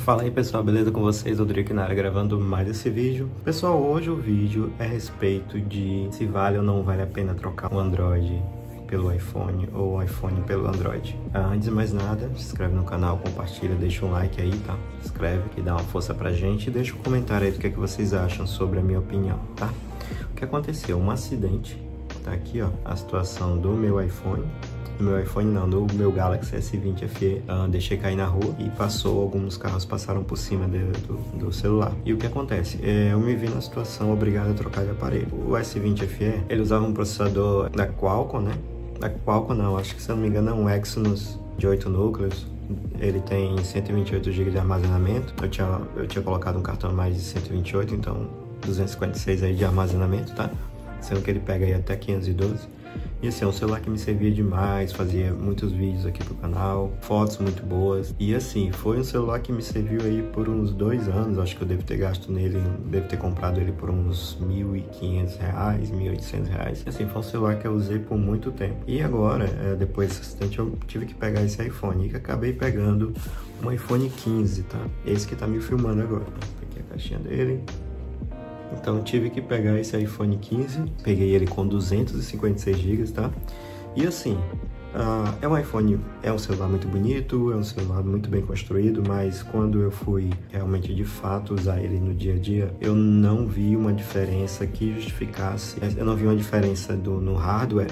Fala aí pessoal, beleza com vocês? Rodrigo na área gravando mais esse vídeo. Pessoal, hoje o vídeo é a respeito de se vale ou não vale a pena trocar o Android pelo iPhone ou o iPhone pelo Android. Ah, antes de mais nada, se inscreve no canal, compartilha, deixa um like aí, tá? Se inscreve que dá uma força pra gente e deixa um comentário aí do que, é que vocês acham sobre a minha opinião, tá? O que aconteceu? Um acidente, tá aqui ó, a situação do meu iPhone do meu iPhone não, do meu Galaxy S20 FE, uh, deixei cair na rua e passou, alguns carros passaram por cima de, do, do, celular. E o que acontece? É, eu me vi na situação obrigado a trocar de aparelho. O S20 FE, ele usava um processador da Qualcomm, né? Da Qualcomm não, acho que se eu não me engano é um Exynos de 8 núcleos. Ele tem 128 GB de armazenamento. Eu tinha, eu tinha colocado um cartão mais de 128, então 256 aí de armazenamento, tá? Sendo que ele pega aí até 512. E assim, é um celular que me servia demais, fazia muitos vídeos aqui pro canal, fotos muito boas. E assim, foi um celular que me serviu aí por uns dois anos, acho que eu devo ter gasto nele, devo ter comprado ele por uns R$ 1.500, R$ 1.800. E assim, foi um celular que eu usei por muito tempo. E agora, é, depois desse acidente, eu tive que pegar esse iPhone, e acabei pegando um iPhone 15, tá? Esse que tá me filmando agora. Aqui a caixinha dele, então tive que pegar esse iPhone 15, peguei ele com 256 GB, tá? E assim, uh, é um iPhone, é um celular muito bonito, é um celular muito bem construído, mas quando eu fui realmente de fato usar ele no dia a dia, eu não vi uma diferença que justificasse, eu não vi uma diferença do, no hardware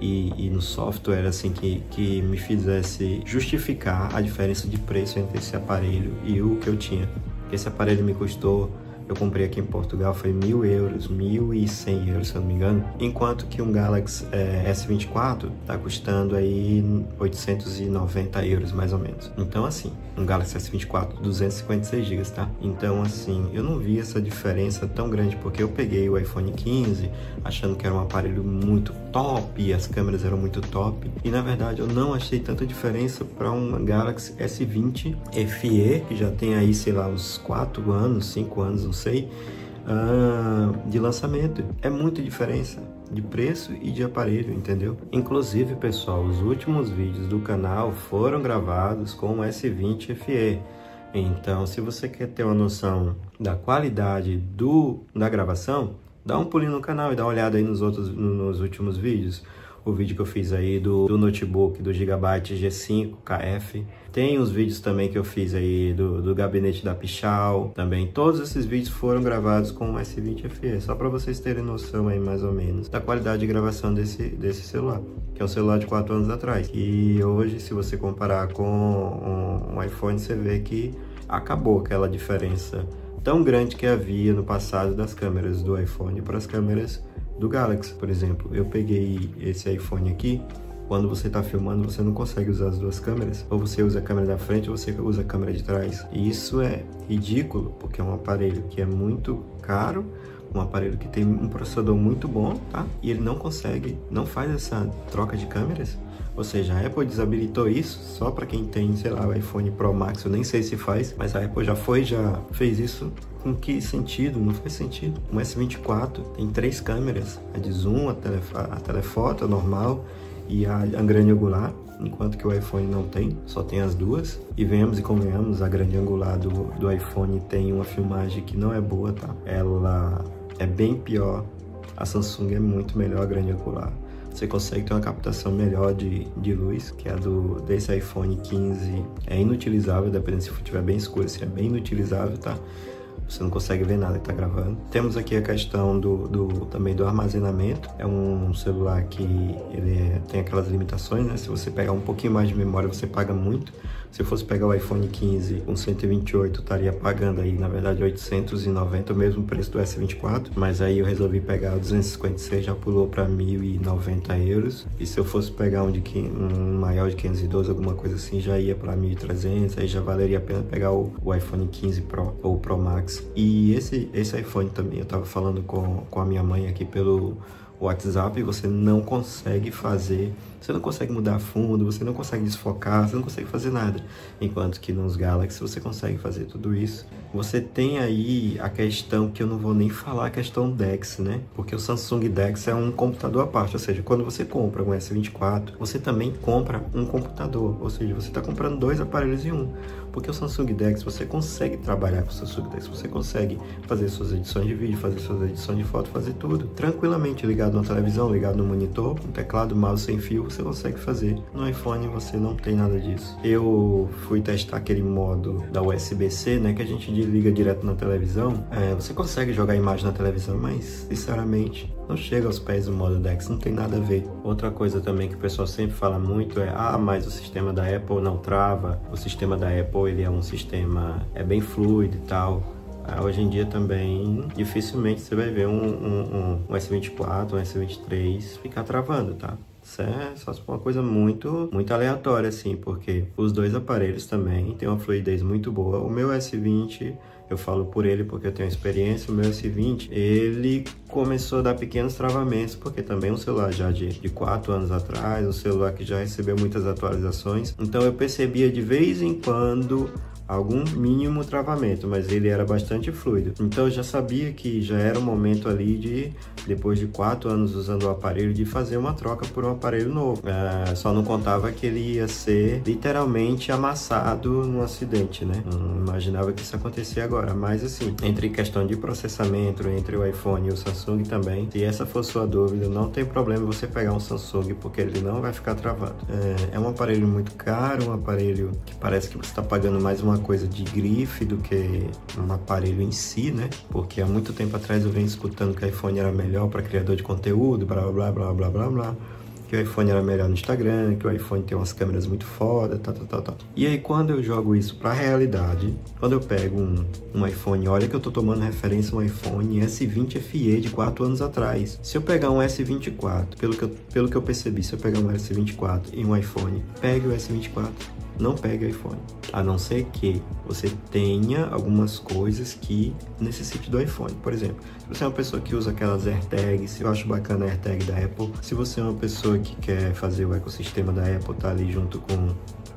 e, e, no software assim que, que me fizesse justificar a diferença de preço entre esse aparelho e o que eu tinha. Esse aparelho me custou eu comprei aqui em Portugal foi mil euros, mil e cem euros, se eu não me engano. Enquanto que um Galaxy é, S24 tá custando aí 890 euros, mais ou menos. Então, assim, um Galaxy S24, 256 GB, tá? Então, assim, eu não vi essa diferença tão grande, porque eu peguei o iPhone 15 achando que era um aparelho muito top, as câmeras eram muito top, e na verdade eu não achei tanta diferença para um Galaxy S20 FE, que já tem aí, sei lá, uns 4 anos, 5 anos, não sei, uh, de lançamento. É muita diferença de preço e de aparelho, entendeu? Inclusive, pessoal, os últimos vídeos do canal foram gravados com o S20 FE. Então, se você quer ter uma noção da qualidade do, da gravação, dá um pulinho no canal e dá uma olhada aí nos outros nos últimos vídeos o vídeo que eu fiz aí do, do notebook do Gigabyte G5 KF. Tem os vídeos também que eu fiz aí do, do gabinete da Pichal também. Todos esses vídeos foram gravados com o S20 FE, só para vocês terem noção aí mais ou menos da qualidade de gravação desse, desse celular, que é um celular de 4 anos atrás. E hoje, se você comparar com um, um iPhone, você vê que acabou aquela diferença tão grande que havia no passado das câmeras do iPhone para as câmeras do Galaxy, por exemplo. Eu peguei esse iPhone aqui, quando você está filmando, você não consegue usar as duas câmeras. Ou você usa a câmera da frente ou você usa a câmera de trás. E isso é ridículo, porque é um aparelho que é muito caro, um aparelho que tem um processador muito bom, tá? E ele não consegue, não faz essa troca de câmeras. Ou seja, a Apple desabilitou isso só para quem tem, sei lá, o iPhone Pro Max. Eu nem sei se faz, mas a Apple já foi, já fez isso. Com que sentido? Não faz sentido. Um S24 tem três câmeras: a de zoom, a, telef a telefoto a normal e a, a grande angular enquanto que o iPhone não tem, só tem as duas. E venhamos e convenhamos, a grande angular do, do iPhone tem uma filmagem que não é boa, tá? Ela é bem pior. A Samsung é muito melhor a grande angular você consegue ter uma captação melhor de, de luz, que é a do, desse iPhone 15. É inutilizável, dependendo se estiver bem escuro, assim, é bem inutilizável, tá? Você não consegue ver nada que está gravando. Temos aqui a questão do, do, também do armazenamento. É um celular que ele é, tem aquelas limitações, né? Se você pegar um pouquinho mais de memória, você paga muito. Se eu fosse pegar o iPhone 15 com 128, estaria pagando aí, na verdade, 890, o mesmo preço do S24. Mas aí eu resolvi pegar o 256, já pulou para 1.090 euros. E se eu fosse pegar um, de, um maior de 512, alguma coisa assim, já ia para 1.300. Aí já valeria a pena pegar o, o iPhone 15 Pro ou Pro Max. E esse, esse iPhone também, eu estava falando com, com a minha mãe aqui pelo WhatsApp, você não consegue fazer você não consegue mudar fundo, você não consegue desfocar, você não consegue fazer nada. Enquanto que nos Galaxy você consegue fazer tudo isso. Você tem aí a questão que eu não vou nem falar, a questão DeX, né? Porque o Samsung DeX é um computador à parte, ou seja, quando você compra um S24, você também compra um computador, ou seja, você está comprando dois aparelhos em um. Porque o Samsung Dex você consegue trabalhar com o Samsung Dex, você consegue fazer suas edições de vídeo, fazer suas edições de foto, fazer tudo tranquilamente ligado na televisão, ligado no monitor, um teclado, mouse sem fio, você consegue fazer. No iPhone você não tem nada disso. Eu fui testar aquele modo da USB-C, né, que a gente liga direto na televisão. É, você consegue jogar imagem na televisão, mas sinceramente não chega aos pés do modo DeX, não tem nada a ver. Outra coisa também que o pessoal sempre fala muito é, ah, mas o sistema da Apple não trava, o sistema da Apple ele é um sistema é bem fluido e tal. Ah, hoje em dia também dificilmente você vai ver um, um, um S24, um S23 ficar travando, tá? Isso é só uma coisa muito, muito aleatória, assim, porque os dois aparelhos também têm uma fluidez muito boa. O meu S20 eu falo por ele porque eu tenho experiência, o meu S20, ele começou a dar pequenos travamentos, porque também é um celular já de, de 4 anos atrás, um celular que já recebeu muitas atualizações, então eu percebia de vez em quando algum mínimo travamento, mas ele era bastante fluido. Então eu já sabia que já era o momento ali de, depois de quatro anos usando o aparelho, de fazer uma troca por um aparelho novo. É, só não contava que ele ia ser literalmente amassado no acidente, né? Não imaginava que isso acontecia agora, mas assim, entre questão de processamento, entre o iPhone e o Samsung também, se essa for sua dúvida, não tem problema você pegar um Samsung, porque ele não vai ficar travado. É, é um aparelho muito caro, um aparelho que parece que você está pagando mais uma coisa de grife do que um aparelho em si, né? Porque há muito tempo atrás eu venho escutando que o iPhone era melhor para criador de conteúdo, blá blá blá blá blá blá que o iPhone era melhor no Instagram, que o iPhone tem umas câmeras muito foda, tal, tal, tal, tal. E aí quando eu jogo isso pra realidade, quando eu pego um, um iPhone, olha que eu tô tomando referência um iPhone S20 FE de 4 anos atrás. Se eu pegar um S24, pelo que eu, pelo que eu percebi, se eu pegar um S24 e um iPhone, pegue o S24 não pegue iPhone. A não ser que você tenha algumas coisas que necessite do iPhone. Por exemplo, se você é uma pessoa que usa aquelas AirTags, eu acho bacana a AirTag da Apple. Se você é uma pessoa que quer fazer o ecossistema da Apple, tá ali junto com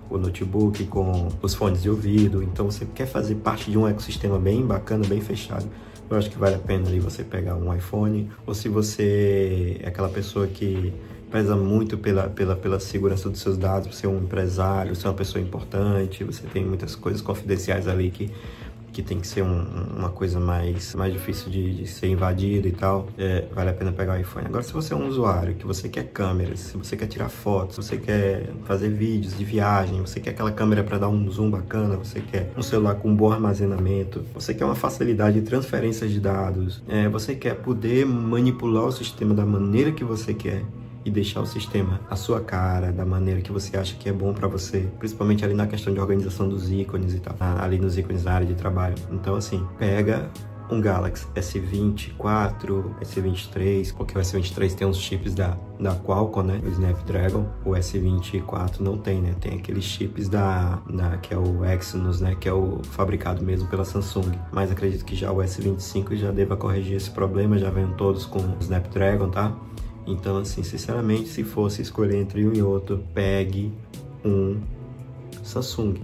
o notebook, com os fones de ouvido, então você quer fazer parte de um ecossistema bem bacana, bem fechado, eu acho que vale a pena ali você pegar um iPhone, ou se você é aquela pessoa que preza muito pela, pela, pela segurança dos seus dados, você é um empresário, você é uma pessoa importante, você tem muitas coisas confidenciais ali que, que tem que ser um, uma coisa mais, mais difícil de, de ser invadida e tal, é, vale a pena pegar o iPhone. Agora, se você é um usuário que você quer câmeras, se você quer tirar fotos, se você quer fazer vídeos de viagem, você quer aquela câmera para dar um zoom bacana, você quer um celular com bom armazenamento, você quer uma facilidade de transferência de dados, é, você quer poder manipular o sistema da maneira que você quer, e deixar o sistema à sua cara, da maneira que você acha que é bom para você, principalmente ali na questão de organização dos ícones e tal, ali nos ícones da área de trabalho. Então, assim, pega um Galaxy S24, S23, porque o S23 tem uns chips da, da Qualcomm, né? O Snapdragon. O S24 não tem, né? Tem aqueles chips da, da que é o Exynos, né? Que é o fabricado mesmo pela Samsung. Mas acredito que já o S25 já deva corrigir esse problema, já vem todos com Snapdragon, tá? Então, assim, sinceramente, se fosse escolher entre um e outro, pegue um Samsung.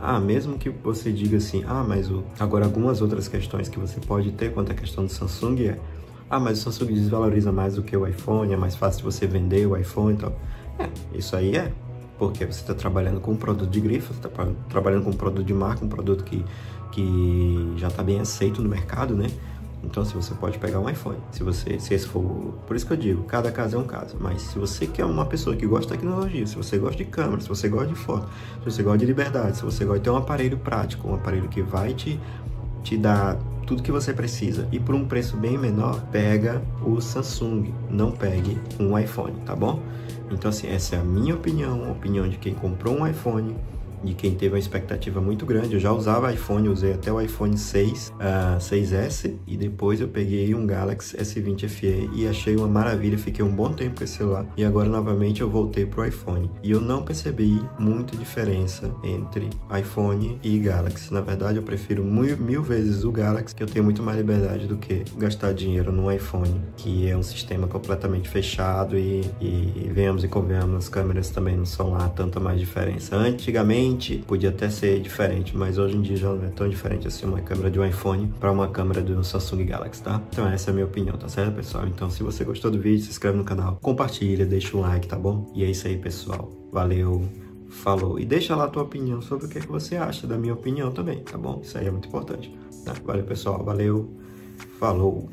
Ah, mesmo que você diga assim, ah, mas o... agora algumas outras questões que você pode ter quanto à questão do Samsung é, ah, mas o Samsung desvaloriza mais do que o iPhone, é mais fácil você vender o iPhone e tal. É, isso aí é, porque você está trabalhando com um produto de grife, você está trabalhando com um produto de marca, um produto que, que já está bem aceito no mercado, né? Então, se você pode pegar um iPhone, se você, se esse for, por isso que eu digo, cada caso é um caso. Mas se você quer uma pessoa que gosta de tecnologia, se você gosta de câmera, se você gosta de foto, se você gosta de liberdade, se você gosta de ter um aparelho prático, um aparelho que vai te te dar tudo que você precisa e por um preço bem menor, pega o Samsung, não pegue um iPhone, tá bom? Então assim, essa é a minha opinião, a opinião de quem comprou um iPhone de quem teve uma expectativa muito grande. Eu já usava iPhone, usei até o iPhone 6, uh, 6S e depois eu peguei um Galaxy S20 FE e achei uma maravilha. Fiquei um bom tempo com esse celular e agora novamente eu voltei pro iPhone e eu não percebi muita diferença entre iPhone e Galaxy. Na verdade, eu prefiro mil, mil vezes o Galaxy, que eu tenho muito mais liberdade do que gastar dinheiro no iPhone, que é um sistema completamente fechado e, e, e venhamos e convenhamos, as câmeras também não são lá tanta mais diferença. Antigamente podia até ser diferente, mas hoje em dia já não é tão diferente assim uma câmera de um iPhone para uma câmera do Samsung Galaxy, tá? Então essa é a minha opinião, tá certo, pessoal? Então se você gostou do vídeo, se inscreve no canal, compartilha, deixa um like, tá bom? E é isso aí, pessoal. Valeu, Falou. E deixa lá a tua opinião sobre o que, é que você acha da minha opinião também, tá bom? Isso aí é muito importante. Tá? Valeu, pessoal. Valeu. Falou.